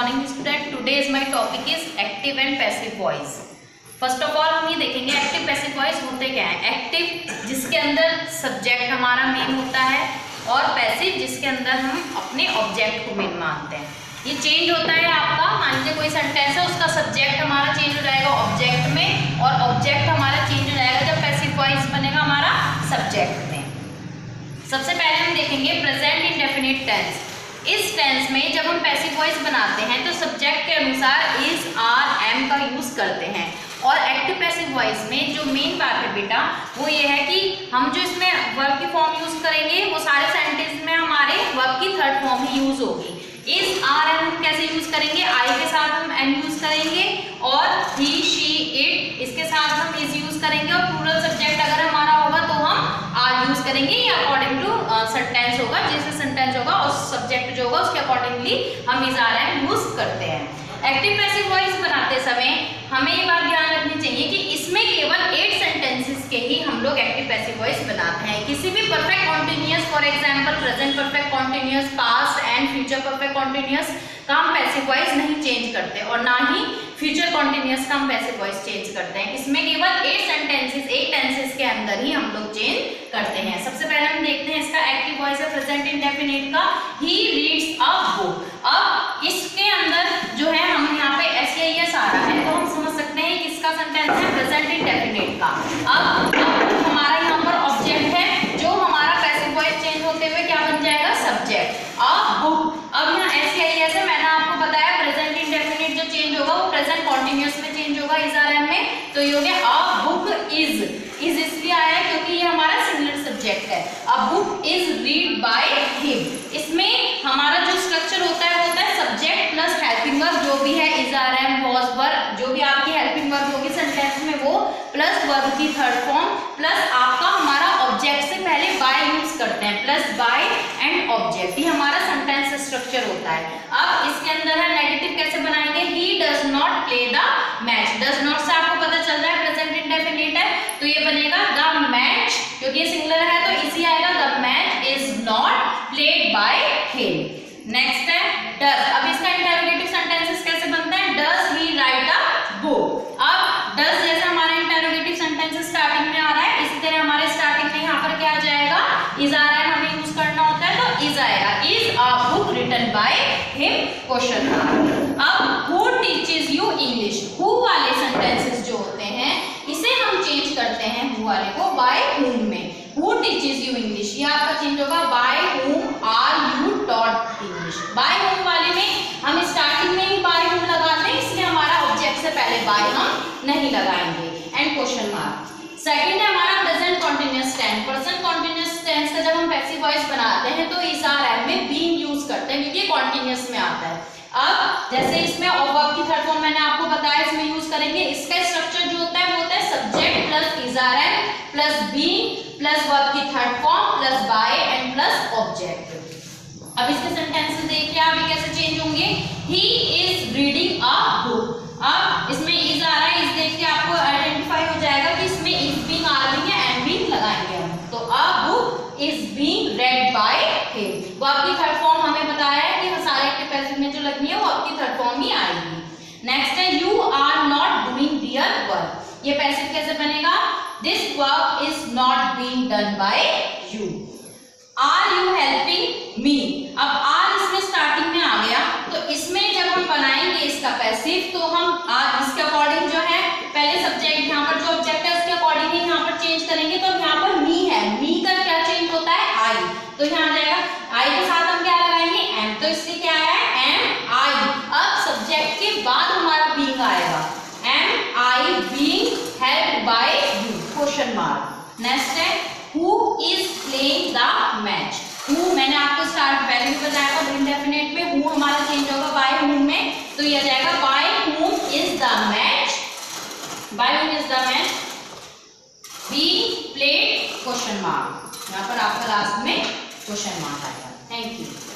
Morning student today is my topic is active and passive voice first of all हम ये देखेंगे active passive voice होते क्या है? एक्टिव जिसके अंदर सब्जेक्ट हमारा मेन होता है और पैसिव जिसके अंदर हम अपने ऑब्जेक्ट को मेन मानते हैं। ये चेंज होता है आपका, मान लीजिए कोई सेंटेंस है, उसका सब्जेक्ट हमारा चेंज हो जाएगा ऑब्जेक्ट में और ऑब्जेक्ट हमारा चेंज हो जाएगा जब पैसिव वॉइस बनेगा हमारा सब्जेक्ट में। सबसे पहले हम देखेंगे प्रेजेंट इंडेफिनिट टेंस इस टेंस में जब हम पैसिव वॉइस बनाते हैं तो सब्जेक्ट के अनुसार इज़ आर एम का यूज़ करते हैं। और एक्टिव पैसिव वॉइस में जो मेन बात है बेटा, वो ये है कि हम जो इसमें वर्ब की फॉर्म यूज़ करेंगे, वो सारे सेंटेंस में हमारे वर्ब की थर्ड फॉर्म ही यूज़ होगी। इस आर एम कैसे यूज़ करेंगे? आई के साथ हम एम यूज़ करेंगे और ही शी इट इसके साथ हम इज़ यूज़ करेंगे। और प्लूरल सब्जेक्ट अगर हमारा होगा तो हम आर यूज़ करेंगे या अकॉर्डिंग टू सेंटेंस होगा, जैसे सेंटेंस होगा होगा उसके अकॉर्डिंगली हम इज़ आर एम यूज़ करते हैं। एक्टिव पैसिव वॉइस बनाते समय हमें ये बात ध्यान रखनी चाहिए कि इसमें केवल एट सेंटेंसेस के ही हम लोग एक्टिव पैसिव वॉइस बनाते हैं। किसी भी perfect continuous for example present perfect continuous past and future perfect continuous का हम पैसिव वॉइस नहीं चेंज करते और ना ही फ्यूचर कॉन्टिन्यूस का हम पैसिव वॉइस चेंज करते हैं। इसमें केवल एट एक टेंसेस के अंदर ही हम लोग चेंज करते हैं। सबसे पहले हम देखते हैं इसका एक्टिव वॉइस है प्रेजेंट इंडेफिनेट का। ही रीड्स अ बुक अब इसके अंदर जो है, हम यहाँ पे एस आ रहा है तो हम समझ सकते हैं किसका सेंटेंस है? प्रेजेंट इंडेफिनेट का। अब हमारा यहाँ पर ऑब्जेक्ट है जो हमारा पैसिव वॉइस चेंज होते हुए क्या बन जाएगा सब्जेक्ट अब बुक अब यहाँ एस एस है मैंने आपको बताया प्रेजेंट इंडेफिनिट जो चेंज होगा वो प्रेजेंट कॉन्टिन्यूस में चेंज होगा इज़ आर एम में तो ये हो गया अ बुक इज़ इज़ इसलिए आया है क्योंकि ये हमारा सिंगुलर सब्जेक्ट है. A book is read by him इसमें हमारा जो स्ट्रक्चर होता है, वो होता है सब्जेक्ट प्लस हेल्पिंग वर्ब जो भी है is are am was verb जो भी आपकी हेल्पिंग वर्ब होगी सेंटेंस में, वो प्लस वर्ब की थर्ड फॉर्म प्लस आपका हमारा ऑब्जेक्ट से पहले बाय यूज़ करते हैं प्लस बाय एंड ऑब्जेक्ट ये हमारा सेंटेंस स्ट्रक्चर होता है. अब इसके अंदर है नेगेटिव कैसे बनाएँगे? He does not play the match does not से आपको पता चल रहा है प्रेजेंट इंडेफिनिट है तो ये बनेगा द मैच क्योंकि ये सिंगुलर है तो इसी आएगा the match is not played by him next है डज अब इसका इंटरोगेटिव सेंटेंसेस कैसे बनते हैं? Does he write a book अब डज जैसे हमारा इंटरोगेटिव सेंटेंसेस स्टार्टिंग में आ रहा है, इसी तरह हमारे स्टार्टिंग में यहाँ पर क्या आ जाएगा? इज़ आ रहा है, हमें यूज़ करना होता है तो इज़ आएगा. Is a book written by him question अब टीचेस यू इंग्लिश हु वाले सेंटेंसेस जो होते हैं, इसे हम चेंज करते हैं हु वाले को बाय हुम में। हु टीचेस यू इंग्लिश ये आपका चेंज होगा by whom are you taught English by whom वाले में हम स्टार्टिंग में ही बाय हुम लगाते हैं, इसलिए हमारा ऑब्जेक्ट से पहले बाय हम नहीं लगाएँगे। एंड क्वेश्चन मार्क सेकंड है हमारा present continuous tense present continuous tense का जब हम पैसिव वॉइस बनाते हैं तो इस आर एम में बीइंग यूज़ करते हैं, क्योंकि कॉन्टिन्यूस में आता है। अब जैसे इसमें वर्ब की थर्ड फॉर्म मैंने आपको बताया इसमें यूज़ करेंगे। इसका स्ट्रक्चर जो होता है, वो होता है subject plus is are am plus being plus verb की third form plus by and plus object अब इसके सेंटेंसेस देखिए अभी कैसे चेंज होंगे? He is reading a book अब इसमें इज़ आ रहा है इस देख के आपको आइडेंटिफाई हो जाएगा कि इसमें इज़ बीइंग आर बीइंग या एम बीइंग लगाएँगे हम। तो a book is being read by him वो आपकी थर्ड फॉर्म हमें बताया है कि सारे एक्टिव पैसिव में जो लगनी है, वो आपकी थर्ड फॉर्म ही आएगी। नेक्स्ट है you are not there work ये पैसिव कैसे बनेगा? This work is not being done by you are you helping me अब आर इसमें स्टार्टिंग में आ गया तो इसमें जब हम बनाएँगे इसका पैसिव तो हम आर इसके अकॉर्डिंग जो है, पहले सब्जेक्ट यहाँ पर, जो ऑब्जेक्ट है उसके अकॉर्डिंग ही यहाँ पर चेंज करेंगे तो यहाँ पर मी है। मी का क्या चेंज होता है? आई तो यहाँ आ जाएगा। आई के साथ हम क्या लगाएँगे? एम तो इससे क्या आया एम आई अब सब्जेक्ट के बाद हमारा बींग आएगा am I being help by you question mark next है who is playing the match who मैंने आपको स्टार्ट वैल्यू बताया था इंडेफिनेट में हु हमारा चेंज होगा बाय हुम में? तो ये जाएगा by whom is the match by whom is the match be played question mark यहाँ पर आपका लास्ट में क्वेश्चन मार्क आएगा. Thank you